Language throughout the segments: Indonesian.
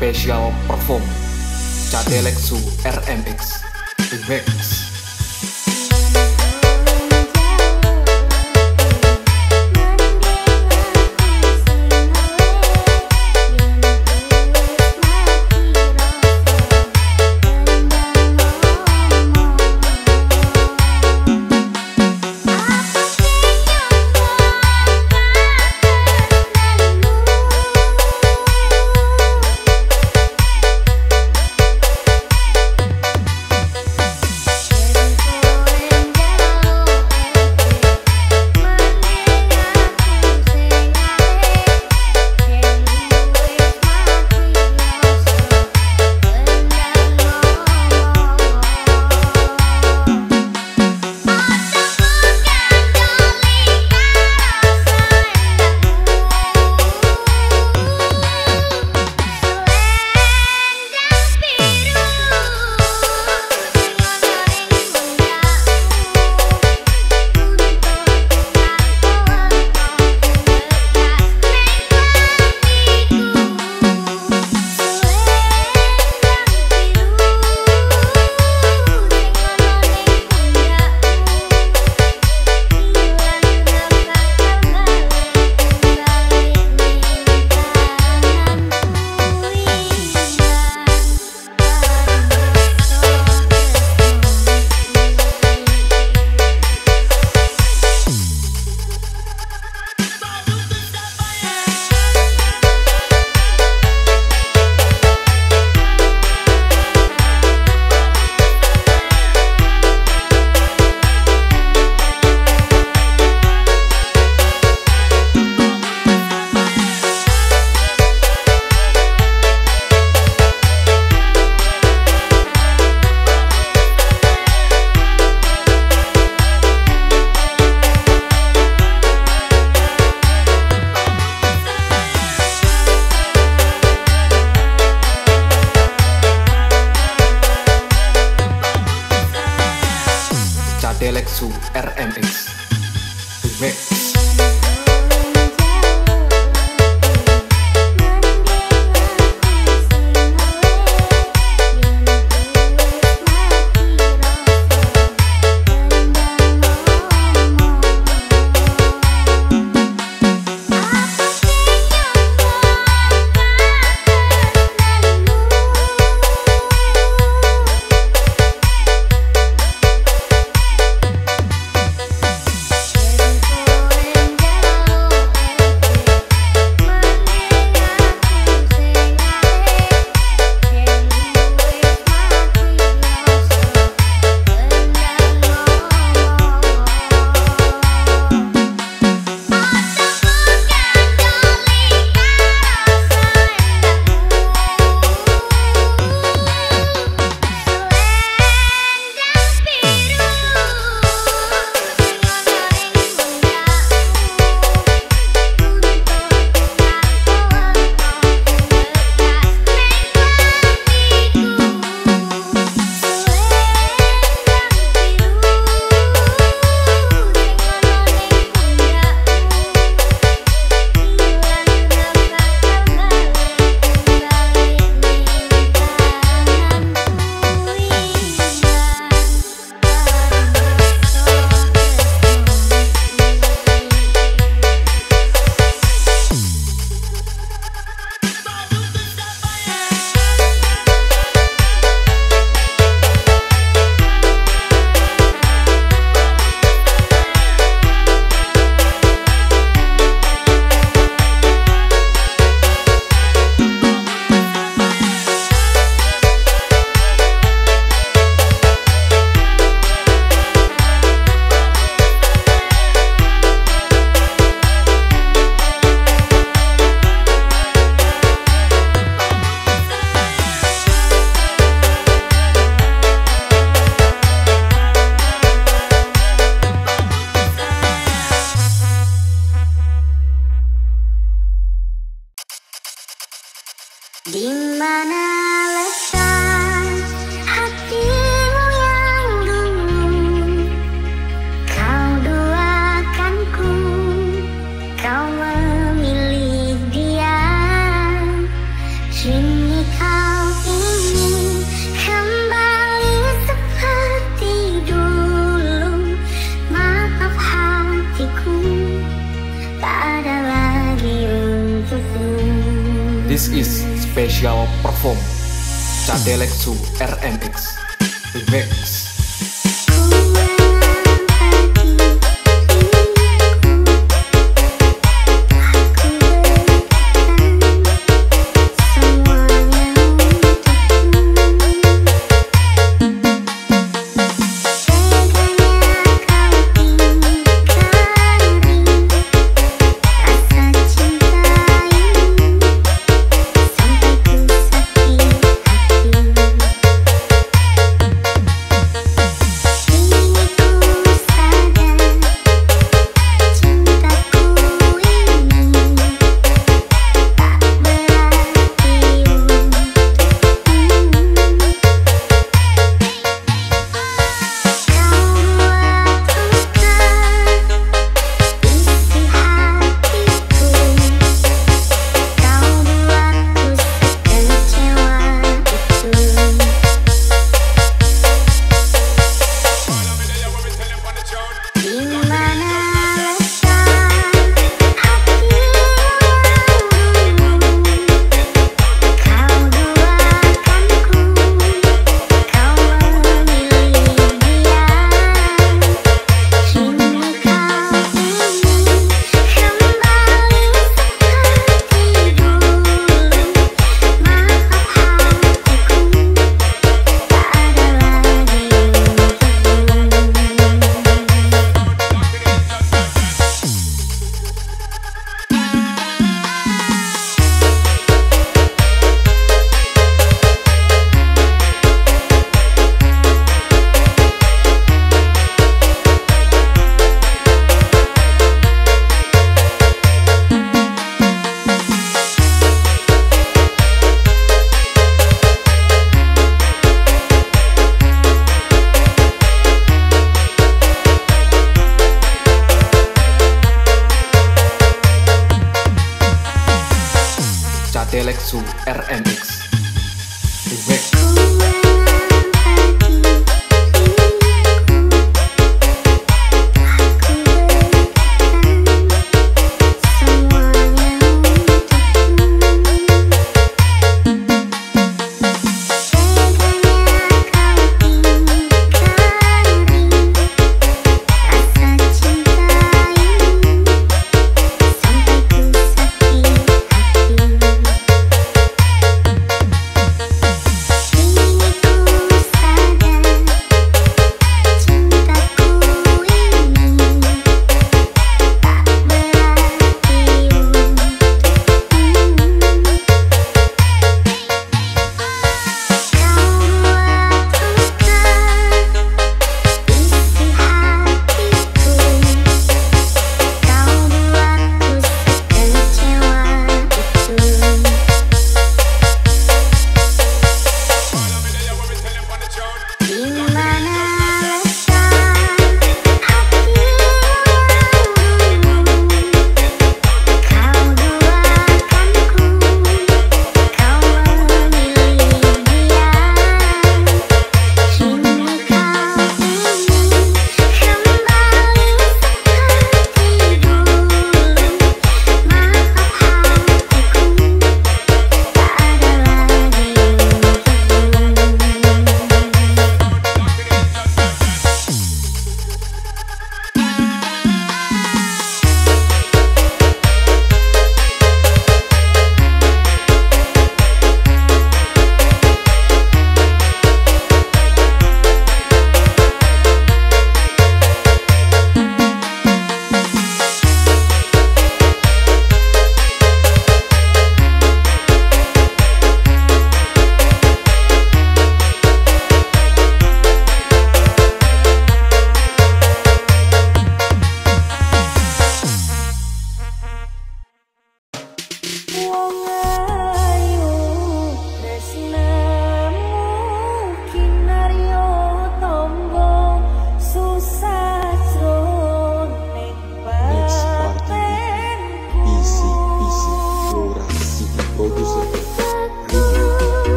Special perform. Cadelexu RMX Remix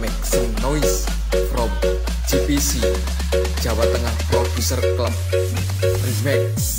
make some noise from GPC Jawa Tengah Producer Club Remix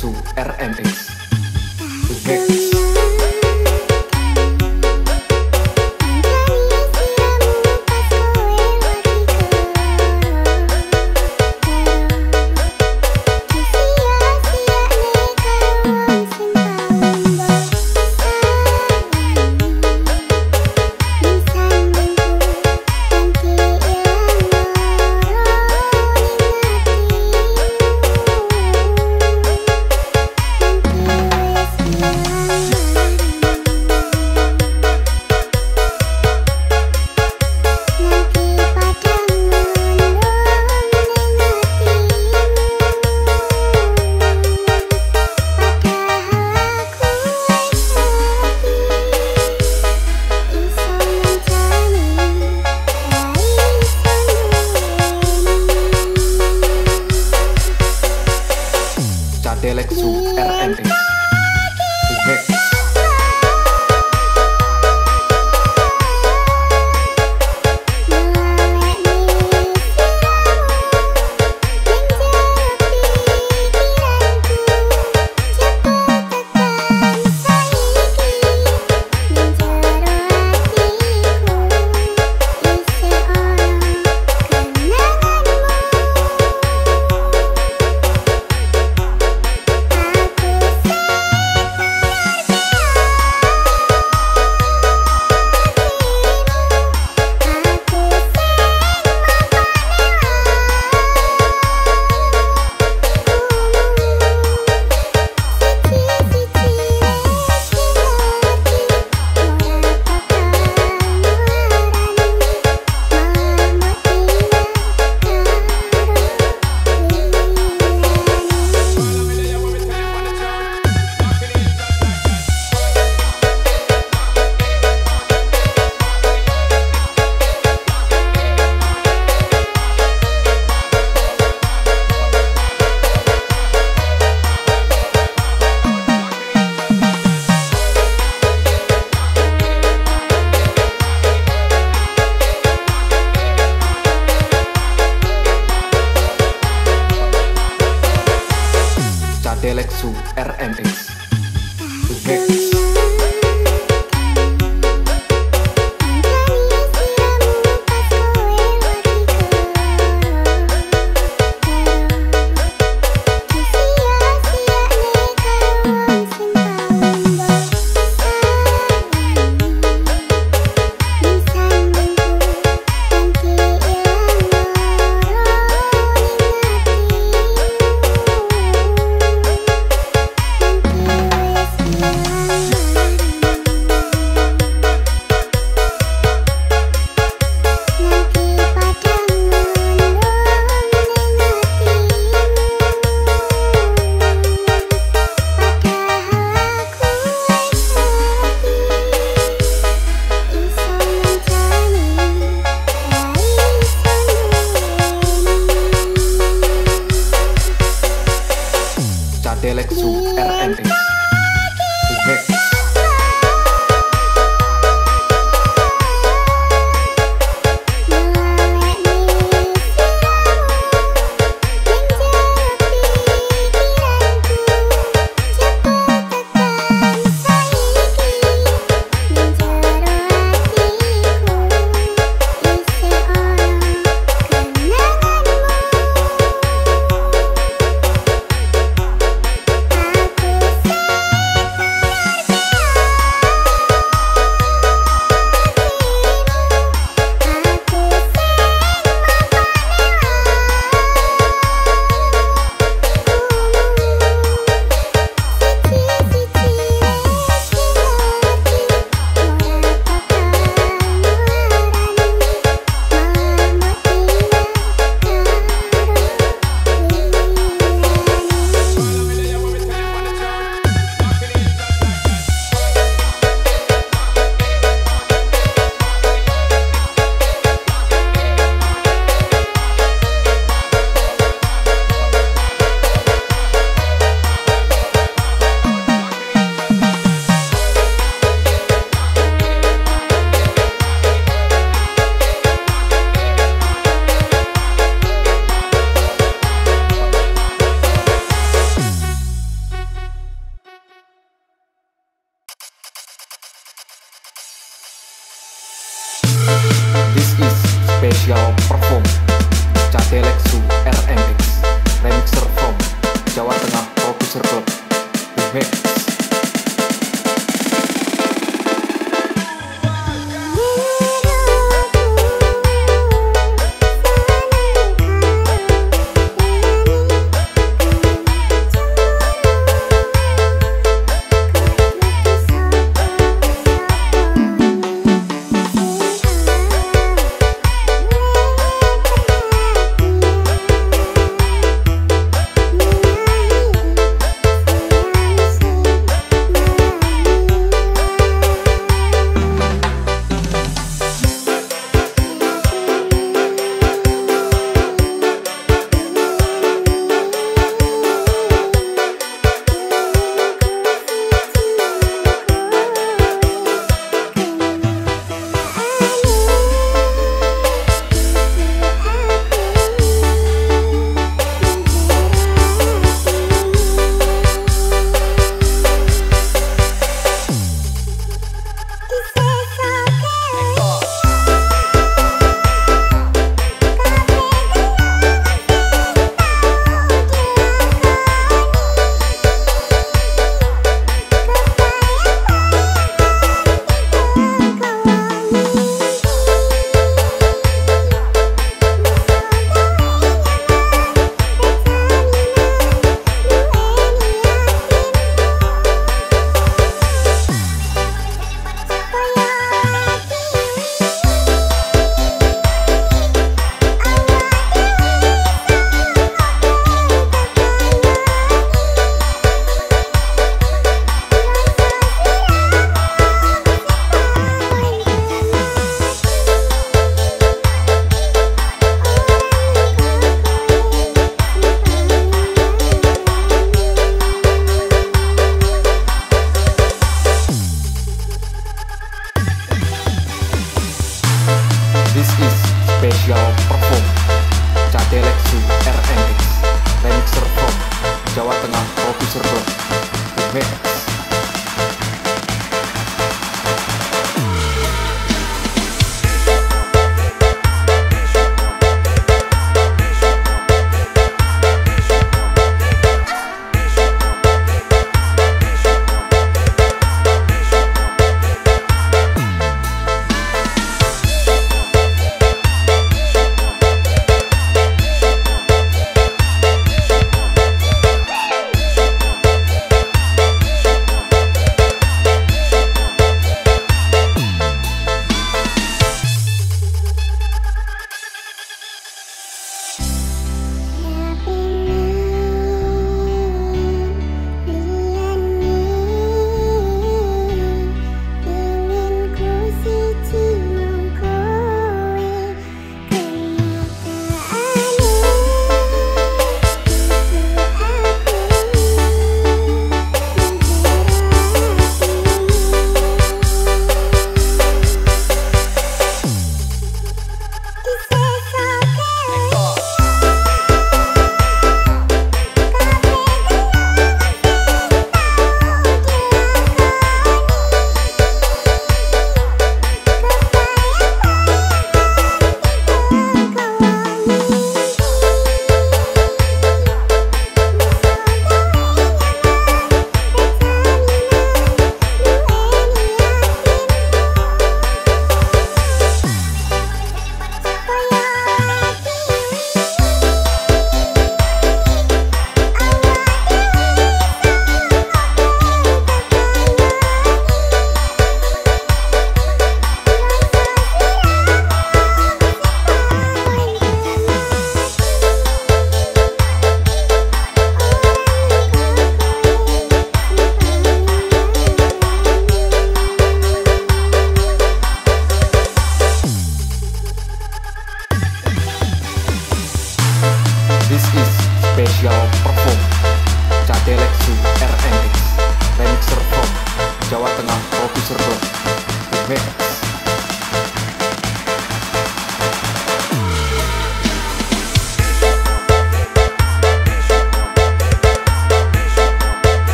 RMX